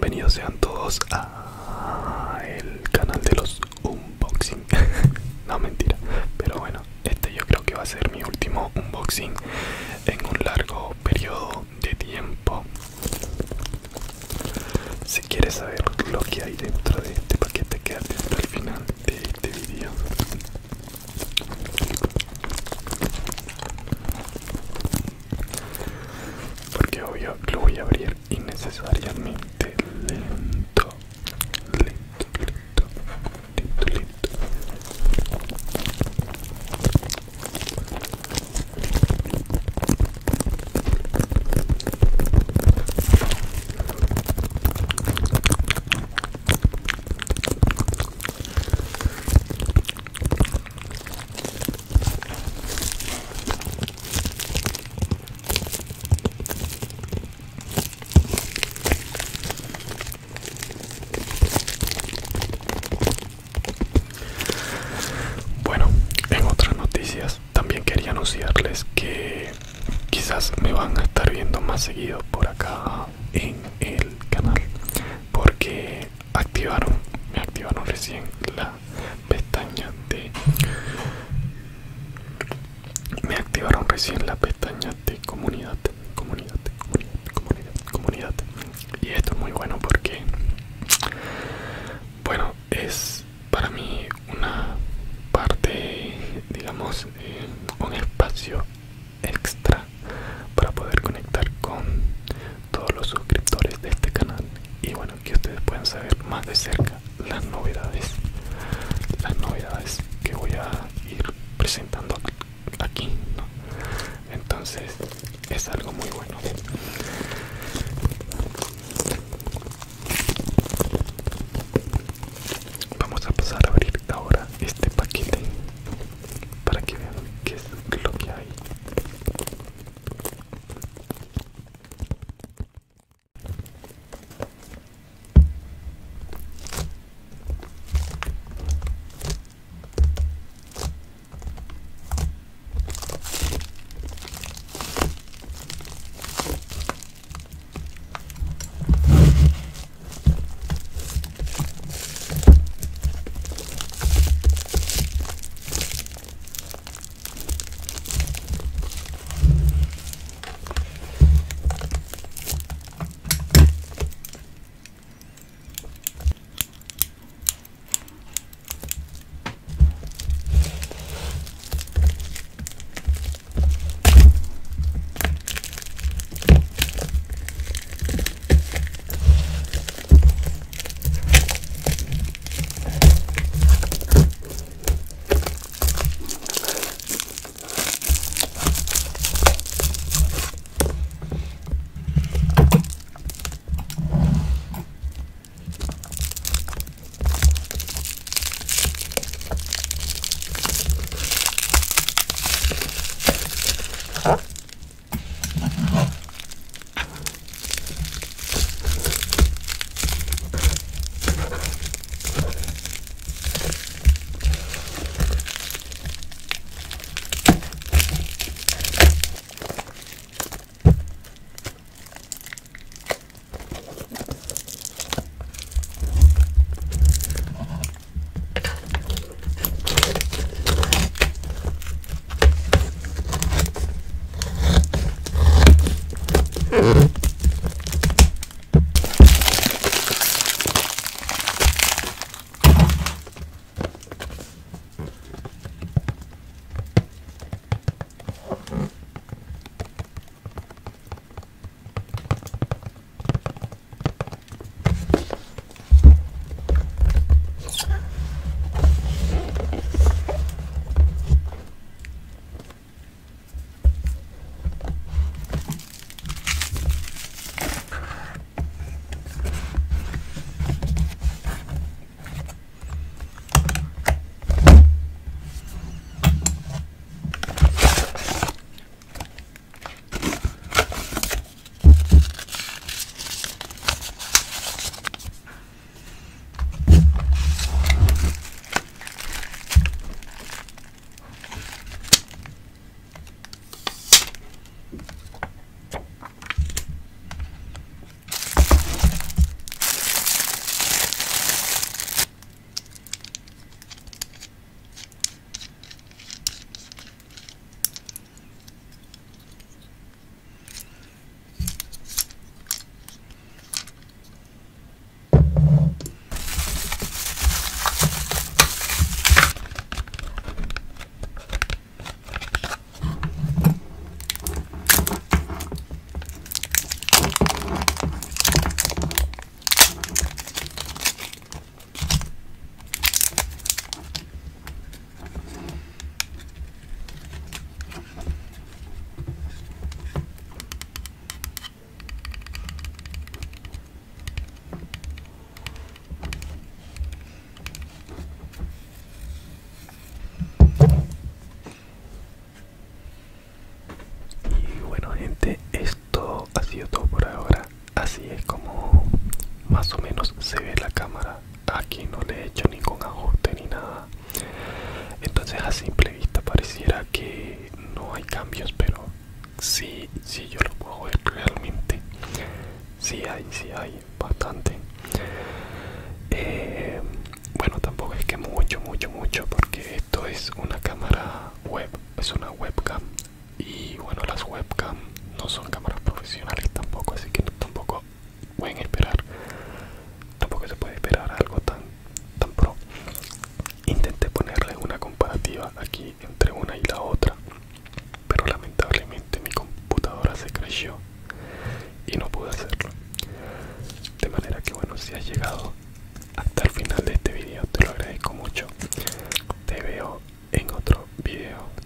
bienvenidos sean todos a el canal de los unboxing. no mentira, pero bueno, este yo creo que va a ser mi último unboxing en un largo periodo de tiempo. Si quieres saber lo que hay dentro de este paquete, quédate hasta el final de este video. Porque obvio lo voy a abrir innecesariamente seguido por acá en el canal porque activaron, me activaron recién la pestaña de me activaron recién la pestaña de comunidad, comunidad, comunidad, comunidad, comunidad. Y esto es muy bueno porque, bueno, es para mí una parte, digamos, eh, un espacio extra para poder conectar con todos los suscriptores de este canal y bueno, que ustedes puedan saber más de cerca las novedades, las novedades que voy a ir presentando aquí ¿no? Entonces es algo muy bueno Oh. y no pude hacerlo. De manera que bueno, si has llegado hasta el final de este video, te lo agradezco mucho. Te veo en otro video.